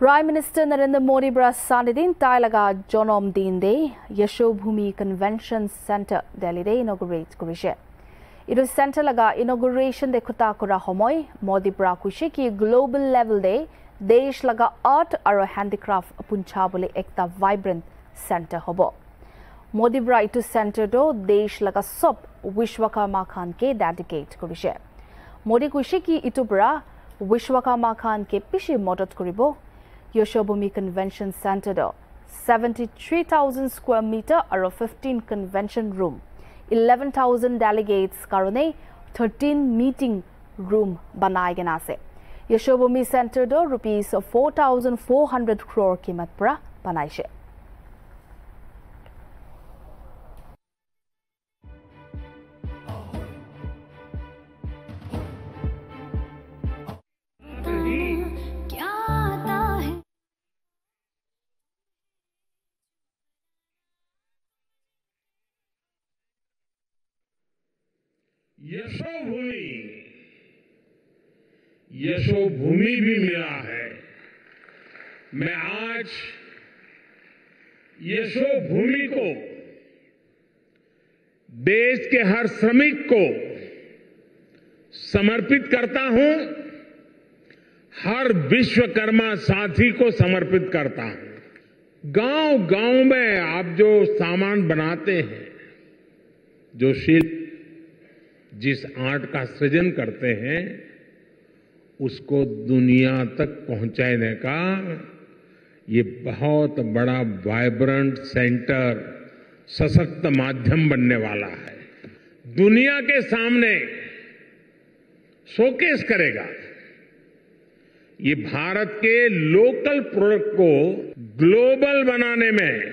Prime Minister Narendra Modi bra sanidin tailaga jonom din de Yashobhumi Convention Center Delhi de inaugurate kurishe. Idu center laga inauguration de kuta kura homoy Modi bra kushi ki global level de desh laga art aro handicraft puncha bole ekta vibrant center hobo. Modi bra itu center do desh laga sob Vishwakarma Khan ke dedicate kurishe. Modi kushi ki itu bra Vishwakarma Khan ke pishi modot kuribo Yoshobumi Convention Center. 73,000 square meter or 15 convention room. 11,000 delegates karone 13 meeting room banai गना से Center, rupees दो 4,400 crore कीमत पर यशोभूमि। यशोभूमि भी मिला है। मैं आज यशो भूमि को, देश के हर श्रमिक को समर्पित करता हूँ, हर विश्वकर्मा साथी को समर्पित करता हूँ। गाँव गाँव में आप जो सामान बनाते हैं, जो शिल्प जिस आर्ट का सृजन करते हैं, उसको दुनिया तक पहुँचाने का ये बहुत बड़ा वाइब्रेंट सेंटर सशक्त माध्यम बनने वाला है। दुनिया के सामने शोकेस करेगा। ये भारत के लोकल प्रोडक्ट को ग्लोबल बनाने में।